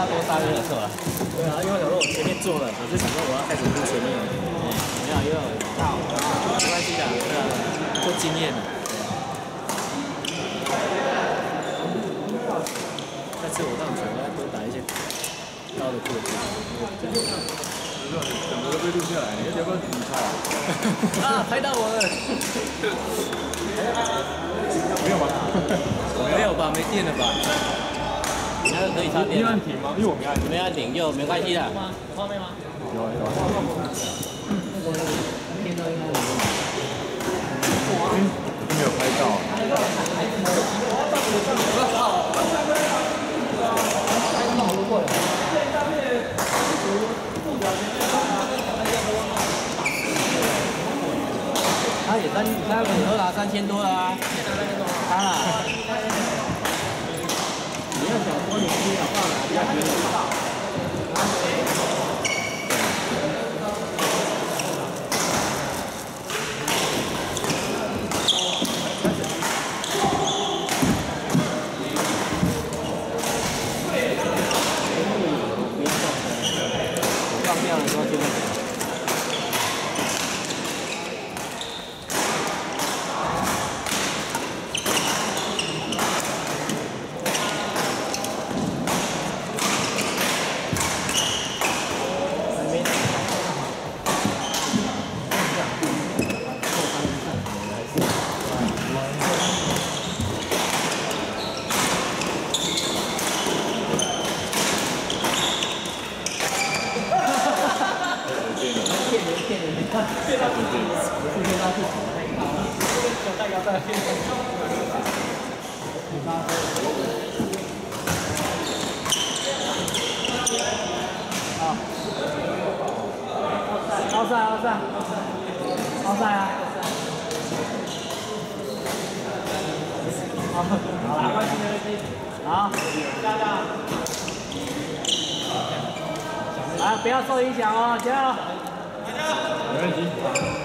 要多杀没有错啊。对啊，因为想说我前面做了，我就想说我要开始录前面了。没有，因为到没关系的，对啊，多经验了。下次我让球要多打一些高的过去。整个都被录下来，你要不要比赛啊？啊，拍到我了。没有吧？没有吧？没电了吧？那个可以插电。你按停吗？因为我没按。没按停就没关系的。画面吗？有啊有啊。没有拍到。他也三，他也都拿三千多了啊。啊。你要想你去哪放哪，要别人好帅，好帅，好帅啊！好，好了，没关系，没关系，好。加家，来，不要受影响哦，加油！加油！没问题。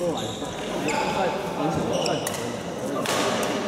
这个不玩，快快。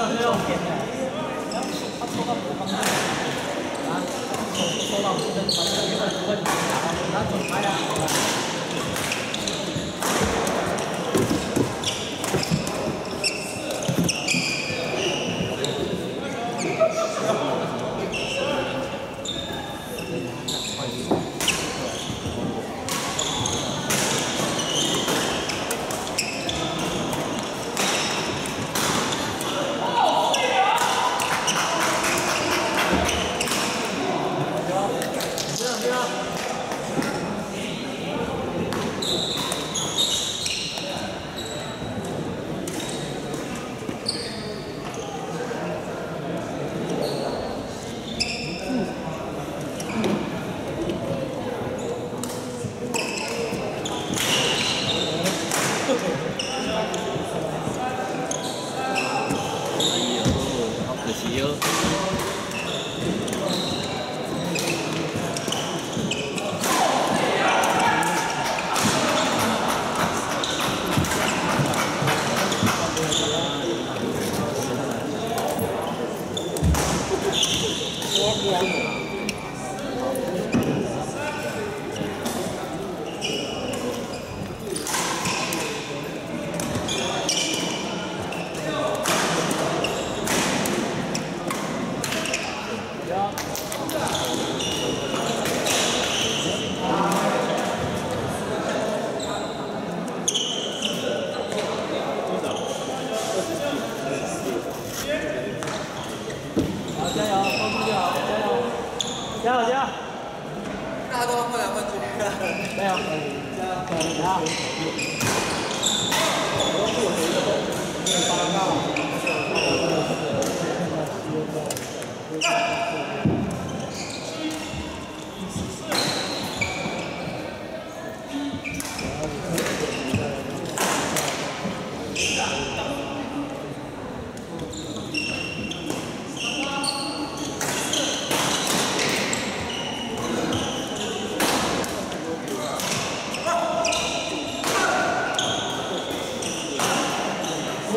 哎呦，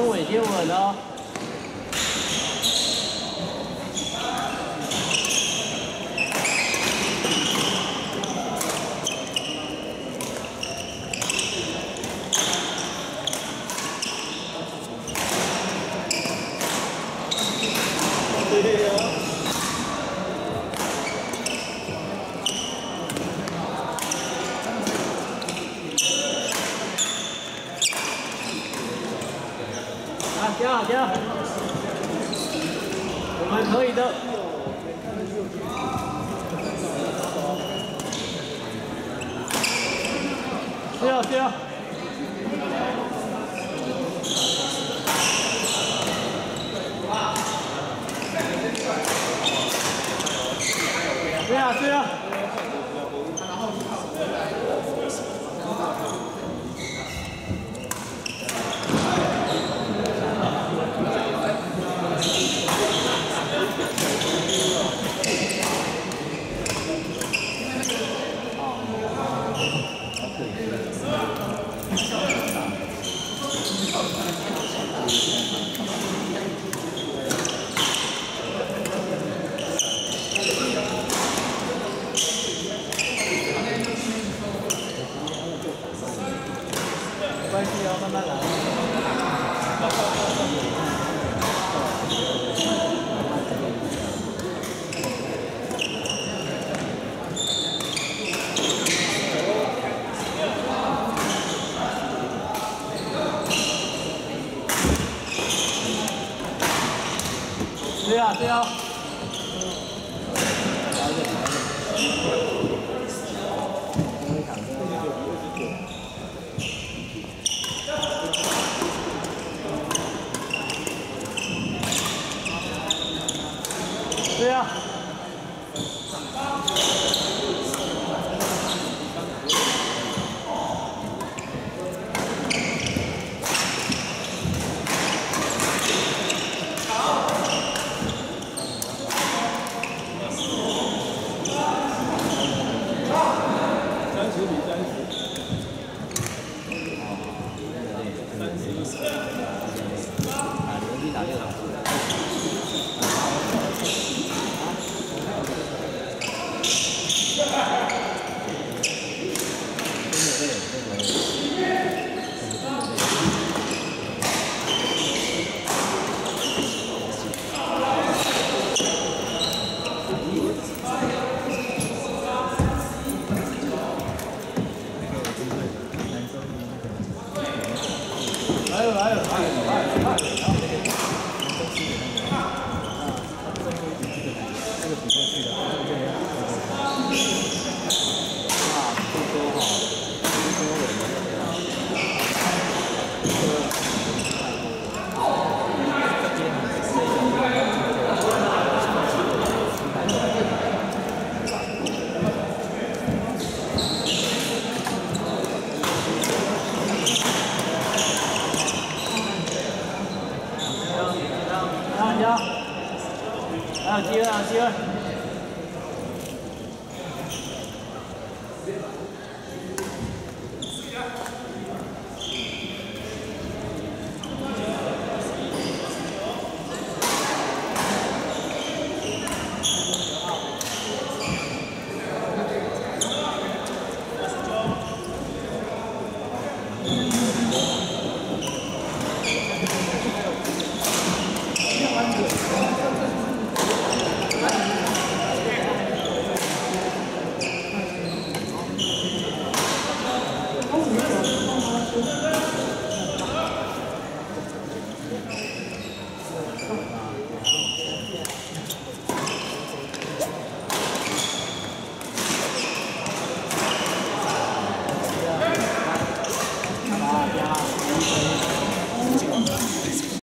先稳接稳哦。大家，我们可以的。是啊，是啊。对啊对啊！没关系哦，慢慢来。对呀，啊。打 Hallelujah.